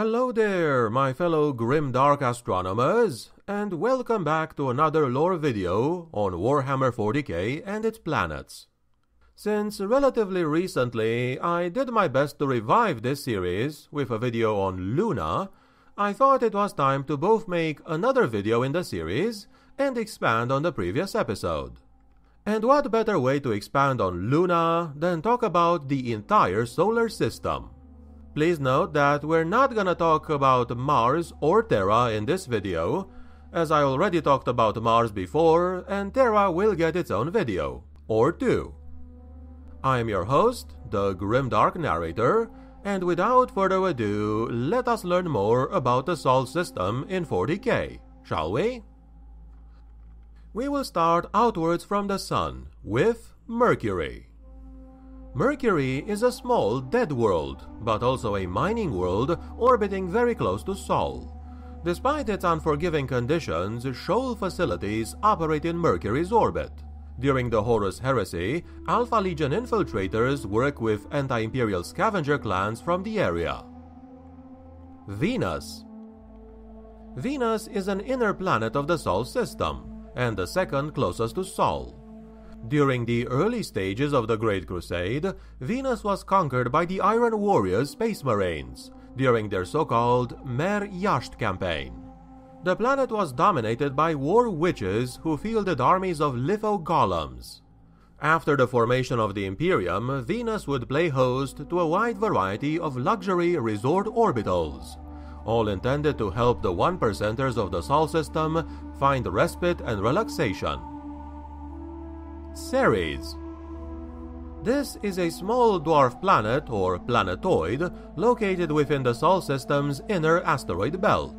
Hello there, my fellow grimdark astronomers, and welcome back to another lore video on Warhammer 40k and its planets. Since relatively recently I did my best to revive this series with a video on Luna, I thought it was time to both make another video in the series and expand on the previous episode. And what better way to expand on Luna than talk about the entire solar system? Please note that we're not gonna talk about Mars or Terra in this video, as I already talked about Mars before, and Terra will get its own video, or two. I am your host, the Grimdark Narrator, and without further ado, let us learn more about the Sol system in 40k, shall we? We will start outwards from the Sun, with Mercury. Mercury is a small, dead world, but also a mining world orbiting very close to Sol. Despite its unforgiving conditions, shoal facilities operate in Mercury's orbit. During the Horus Heresy, Alpha Legion infiltrators work with anti imperial scavenger clans from the area. Venus Venus is an inner planet of the Sol system, and the second closest to Sol. During the early stages of the Great Crusade, Venus was conquered by the Iron Warriors Space Marines during their so-called Mer Yasht campaign. The planet was dominated by war witches who fielded armies of litho golems. After the formation of the Imperium, Venus would play host to a wide variety of luxury resort orbitals, all intended to help the one percenters of the Sol system find respite and relaxation. Ceres. This is a small dwarf planet or planetoid located within the Sol system's inner asteroid belt.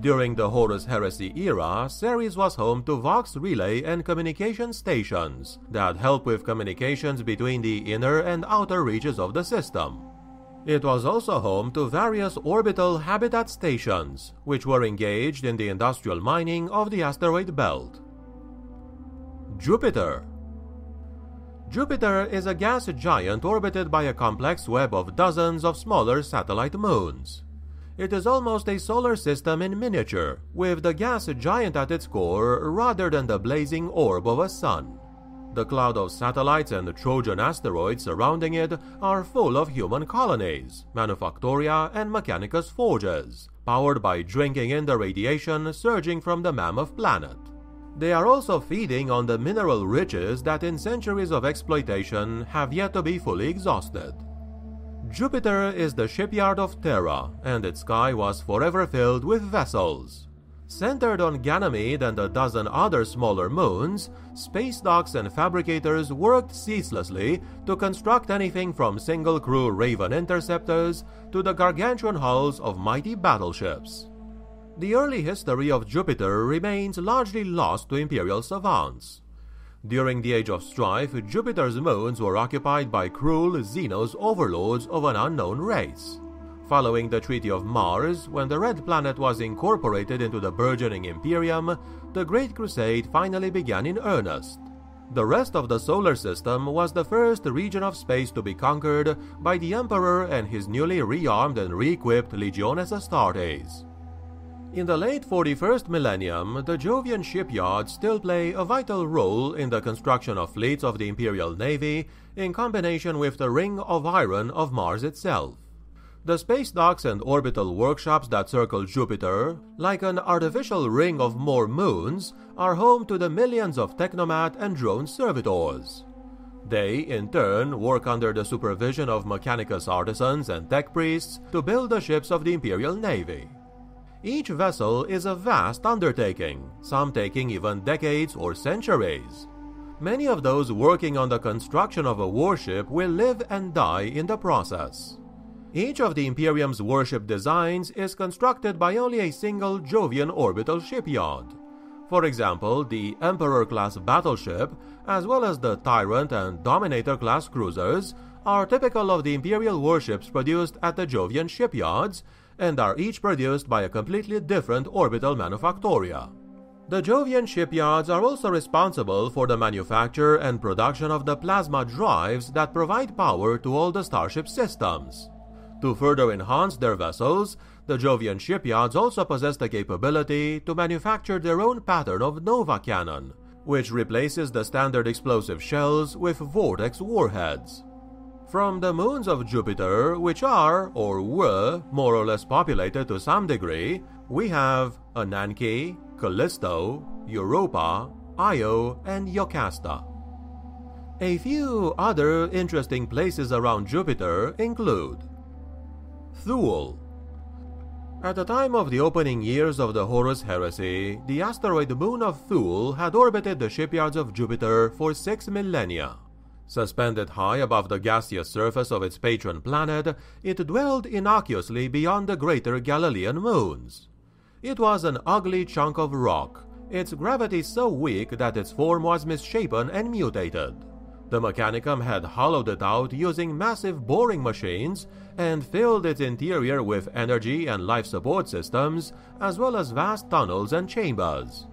During the Horus Heresy era, Ceres was home to Vox relay and communication stations that help with communications between the inner and outer reaches of the system. It was also home to various orbital habitat stations, which were engaged in the industrial mining of the asteroid belt. Jupiter Jupiter is a gas giant orbited by a complex web of dozens of smaller satellite moons. It is almost a solar system in miniature, with the gas giant at its core rather than the blazing orb of a sun. The cloud of satellites and Trojan asteroids surrounding it are full of human colonies, manufactoria, and mechanicus forges, powered by drinking in the radiation surging from the mammoth planet. They are also feeding on the mineral riches that in centuries of exploitation have yet to be fully exhausted. Jupiter is the shipyard of Terra, and its sky was forever filled with vessels. Centered on Ganymede and a dozen other smaller moons, space docks and fabricators worked ceaselessly to construct anything from single crew Raven interceptors to the gargantuan hulls of mighty battleships. The early history of Jupiter remains largely lost to Imperial savants. During the Age of Strife, Jupiter's moons were occupied by cruel Xenos overlords of an unknown race. Following the Treaty of Mars, when the Red Planet was incorporated into the burgeoning Imperium, the Great Crusade finally began in earnest. The rest of the solar system was the first region of space to be conquered by the Emperor and his newly rearmed and re-equipped Legiones Astartes. In the late 41st millennium, the Jovian shipyards still play a vital role in the construction of fleets of the Imperial Navy in combination with the Ring of Iron of Mars itself. The space docks and orbital workshops that circle Jupiter, like an artificial ring of more moons, are home to the millions of technomat and drone servitors. They, in turn, work under the supervision of Mechanicus artisans and tech priests to build the ships of the Imperial Navy. Each vessel is a vast undertaking, some taking even decades or centuries. Many of those working on the construction of a warship will live and die in the process. Each of the Imperium's warship designs is constructed by only a single Jovian orbital shipyard. For example, the Emperor class battleship, as well as the Tyrant and Dominator class cruisers, are typical of the Imperial warships produced at the Jovian shipyards and are each produced by a completely different orbital manufactoria. The Jovian shipyards are also responsible for the manufacture and production of the plasma drives that provide power to all the starship systems. To further enhance their vessels, the Jovian shipyards also possess the capability to manufacture their own pattern of Nova cannon, which replaces the standard explosive shells with vortex warheads. From the moons of Jupiter, which are, or were, more or less populated to some degree, we have Ananke, Callisto, Europa, Io, and Jocasta. A few other interesting places around Jupiter include Thule. At the time of the opening years of the Horus Heresy, the asteroid moon of Thule had orbited the shipyards of Jupiter for six millennia. Suspended high above the gaseous surface of its patron planet, it dwelled innocuously beyond the greater Galilean moons. It was an ugly chunk of rock, its gravity so weak that its form was misshapen and mutated. The Mechanicum had hollowed it out using massive boring machines and filled its interior with energy and life support systems, as well as vast tunnels and chambers.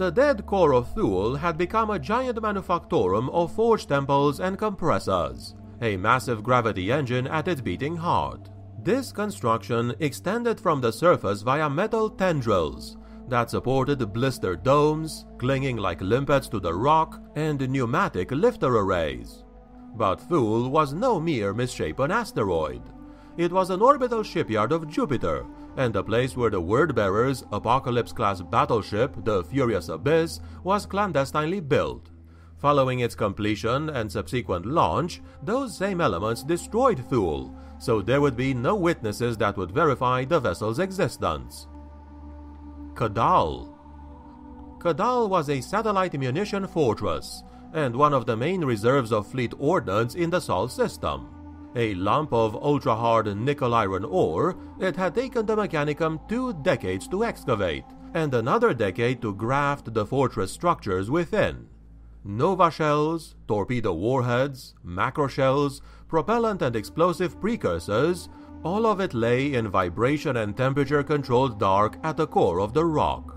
The dead core of Thule had become a giant manufactorum of forge temples and compressors, a massive gravity engine at its beating heart. This construction extended from the surface via metal tendrils, that supported blistered domes, clinging like limpets to the rock, and pneumatic lifter arrays. But Thule was no mere misshapen asteroid. It was an orbital shipyard of Jupiter, and the place where the word-bearer's Apocalypse-class battleship, the Furious Abyss, was clandestinely built. Following its completion and subsequent launch, those same elements destroyed Thule, so there would be no witnesses that would verify the vessel's existence. Kadal. Kadal was a satellite munition fortress and one of the main reserves of fleet ordnance in the Sol system. A lump of ultra-hard nickel iron ore, it had taken the Mechanicum two decades to excavate, and another decade to graft the fortress structures within. Nova shells, torpedo warheads, macro shells, propellant and explosive precursors, all of it lay in vibration and temperature controlled dark at the core of the rock.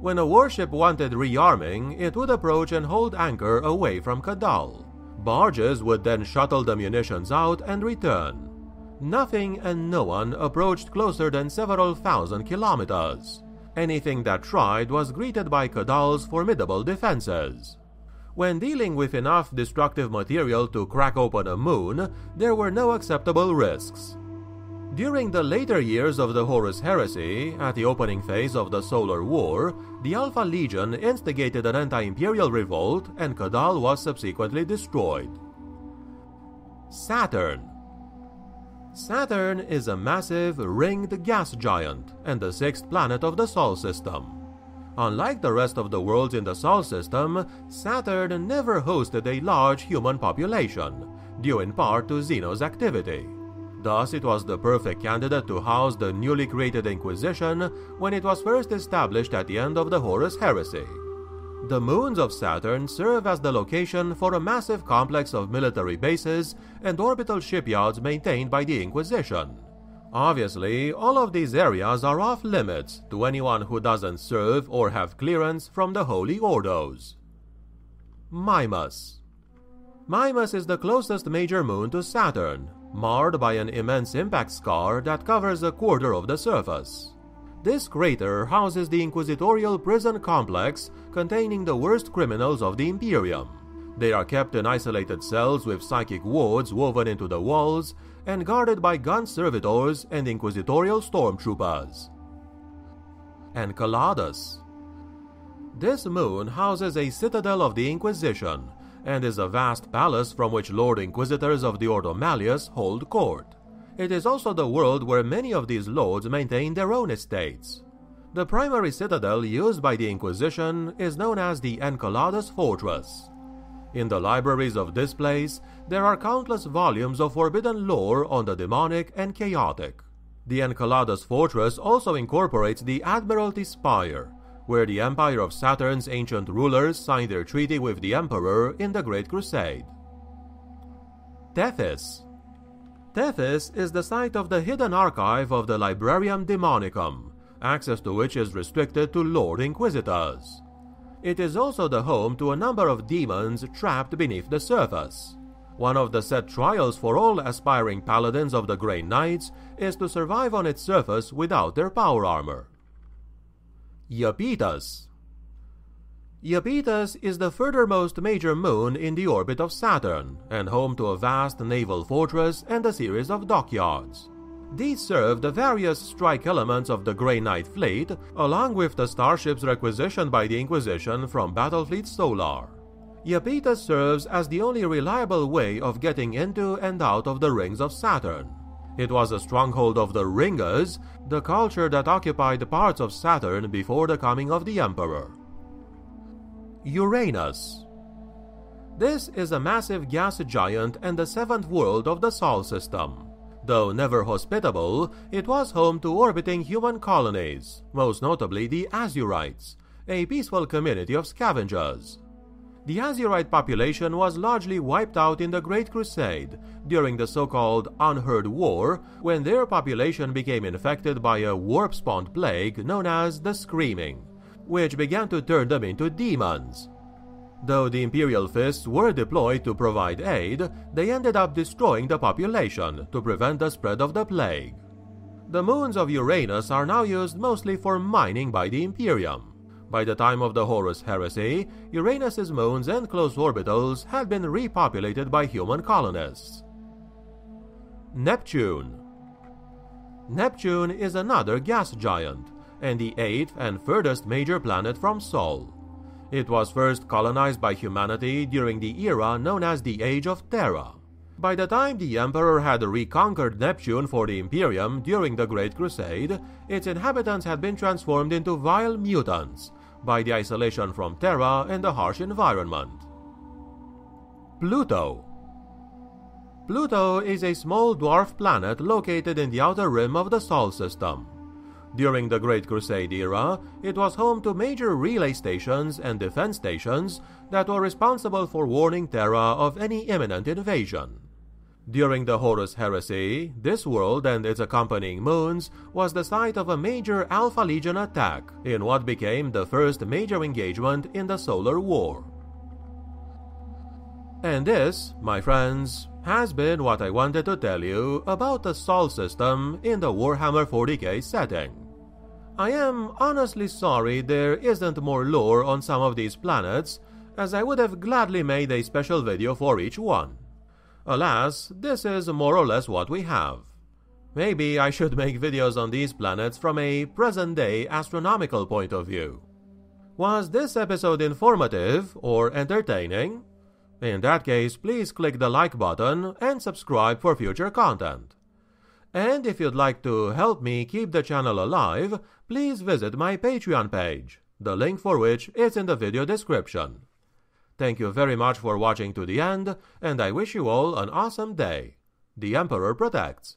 When a warship wanted rearming, it would approach and hold anchor away from Kadal. Barges would then shuttle the munitions out and return. Nothing and no one approached closer than several thousand kilometers. Anything that tried was greeted by Kadal's formidable defenses. When dealing with enough destructive material to crack open a moon, there were no acceptable risks. During the later years of the Horus Heresy, at the opening phase of the Solar War, the Alpha Legion instigated an anti-imperial revolt and Kadal was subsequently destroyed. Saturn Saturn is a massive, ringed gas giant and the sixth planet of the Sol system. Unlike the rest of the worlds in the Sol system, Saturn never hosted a large human population, due in part to Xenos activity. Thus, it was the perfect candidate to house the newly created Inquisition when it was first established at the end of the Horus Heresy. The moons of Saturn serve as the location for a massive complex of military bases and orbital shipyards maintained by the Inquisition. Obviously, all of these areas are off limits to anyone who doesn't serve or have clearance from the Holy Ordos. Mimas Mimas is the closest major moon to Saturn, marred by an immense impact scar that covers a quarter of the surface. This crater houses the inquisitorial prison complex containing the worst criminals of the Imperium. They are kept in isolated cells with psychic wards woven into the walls and guarded by gun servitors and inquisitorial stormtroopers. Enceladus This moon houses a citadel of the Inquisition and is a vast palace from which Lord Inquisitors of the Ordo Malleus hold court. It is also the world where many of these lords maintain their own estates. The primary citadel used by the Inquisition is known as the Enceladus Fortress. In the libraries of this place, there are countless volumes of forbidden lore on the demonic and chaotic. The Enceladus Fortress also incorporates the Admiralty Spire, where the Empire of Saturn's ancient rulers signed their treaty with the Emperor in the Great Crusade. Tethys Tethys is the site of the hidden archive of the Librarium Daemonicum, access to which is restricted to Lord Inquisitors. It is also the home to a number of demons trapped beneath the surface. One of the set trials for all aspiring paladins of the Grey Knights is to survive on its surface without their power armor. Iapetus Iapetus is the furthermost major moon in the orbit of Saturn and home to a vast naval fortress and a series of dockyards. These serve the various strike elements of the Grey Knight fleet, along with the starships requisitioned by the Inquisition from Battlefleet Solar. Iapetus serves as the only reliable way of getting into and out of the rings of Saturn. It was a stronghold of the Ringers, the culture that occupied the parts of Saturn before the coming of the Emperor. Uranus This is a massive gas giant and the seventh world of the Sol system. Though never hospitable, it was home to orbiting human colonies, most notably the Azurites, a peaceful community of scavengers. The Azurite population was largely wiped out in the Great Crusade during the so called Unheard War, when their population became infected by a warp spawned plague known as the Screaming, which began to turn them into demons. Though the Imperial Fists were deployed to provide aid, they ended up destroying the population to prevent the spread of the plague. The moons of Uranus are now used mostly for mining by the Imperium. By the time of the Horus Heresy, Uranus's moons and close orbitals had been repopulated by human colonists. Neptune Neptune is another gas giant, and the eighth and furthest major planet from Sol. It was first colonized by humanity during the era known as the Age of Terra. By the time the Emperor had reconquered Neptune for the Imperium during the Great Crusade, its inhabitants had been transformed into vile mutants, by the isolation from Terra and the harsh environment. Pluto Pluto is a small dwarf planet located in the outer rim of the Sol system. During the Great Crusade era, it was home to major relay stations and defense stations that were responsible for warning Terra of any imminent invasion. During the Horus Heresy, this world and its accompanying moons was the site of a major Alpha Legion attack in what became the first major engagement in the Solar War. And this, my friends, has been what I wanted to tell you about the Sol system in the Warhammer 40k setting. I am honestly sorry there isn't more lore on some of these planets, as I would have gladly made a special video for each one. Alas, this is more or less what we have. Maybe I should make videos on these planets from a present day astronomical point of view. Was this episode informative or entertaining? In that case, please click the like button and subscribe for future content. And if you'd like to help me keep the channel alive, please visit my Patreon page, the link for which is in the video description. Thank you very much for watching to the end, and I wish you all an awesome day. The Emperor protects.